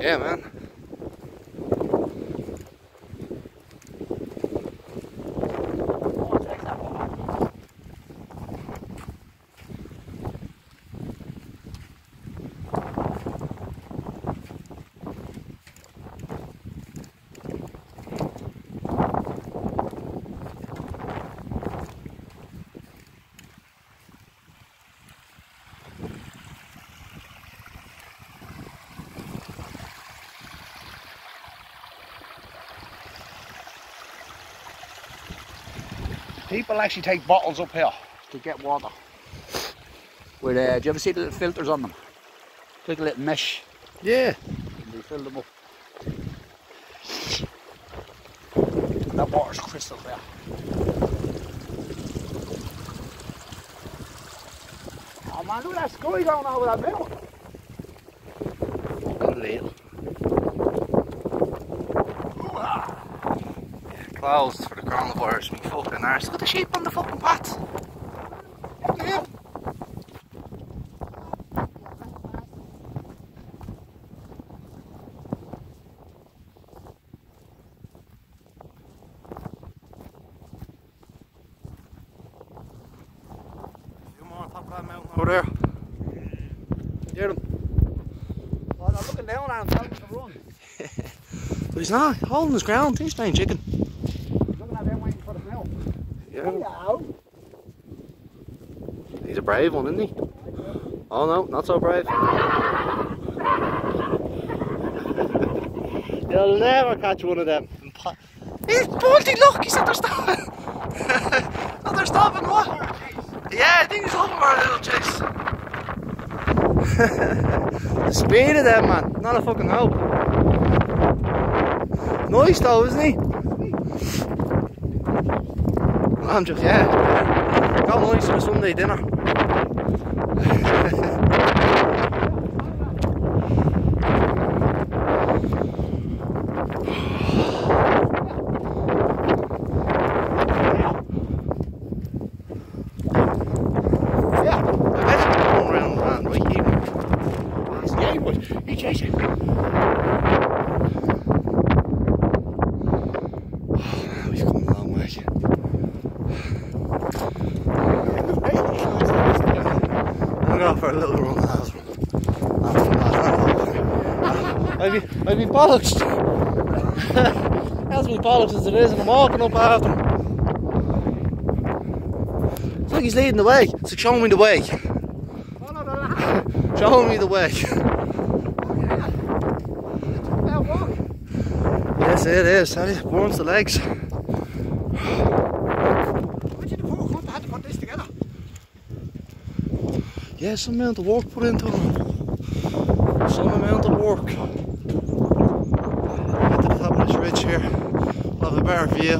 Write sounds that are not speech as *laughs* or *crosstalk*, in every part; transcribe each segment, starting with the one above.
Yeah, man. People actually take bottles up here to get water. With, uh, do you ever see the little filters on them? Like a little mesh. Yeah. And they fill them up. That water's crystal clear. Oh man, look at that sky going over that mountain. Little. Closed for the coronavirus, me fucking arse. Look at the sheep on the fucking path. Fucking hell. Few more on top of that mountain over there. Hear them. Oh, they're looking down at him, telling him to run. But he's not holding his ground. He's staying chicken. He's looking at them waiting for the milk. Yeah. Hello. He's a brave one, isn't he? Oh no, not so brave. *laughs* You'll never catch one of them. He's Baldy, look, he's at their stopping. *laughs* oh, stopping what? Yeah, I think he's looking for a little chase. *laughs* the speed of them, man. Not a fucking hope. Nice though, isn't he? I'm just, yeah. Got nice for a Sunday dinner. *laughs* Yeah. I bet it's going round and right here. Yeah, he was. He chased him. We've come a long way. I'm going for a little run as I've been, I've been bollocked. That's me bollocks as it is, and I'm walking up after him. It's like he's leading the way. It's like showing me the way. showing me the way. yes, it is. That burns the legs. What did the poor cunt had to put this together? Yeah, some amount of work put into them. Some amount of work. To the top of this ridge here. We'll have a better view.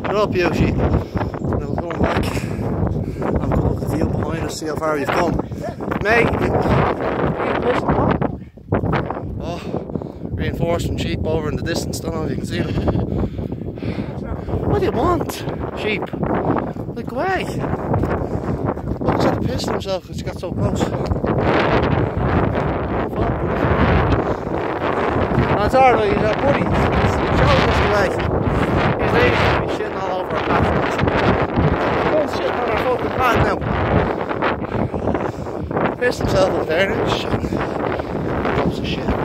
Get up you sheep. And we'll come back. A look the view behind us, see how far you've come. Mate, oh, reinforcement sheep over in the distance, don't know if you can see them. What do you want? Sheep. Go away. Look, he's had piss himself because he got so close. That's alright, he's a buddy. He's showing us the way. He's leaving to be shitting all over oh, our path. He's shitting on our fucking path now. Pissed himself up there, and shitting. Loads of shit.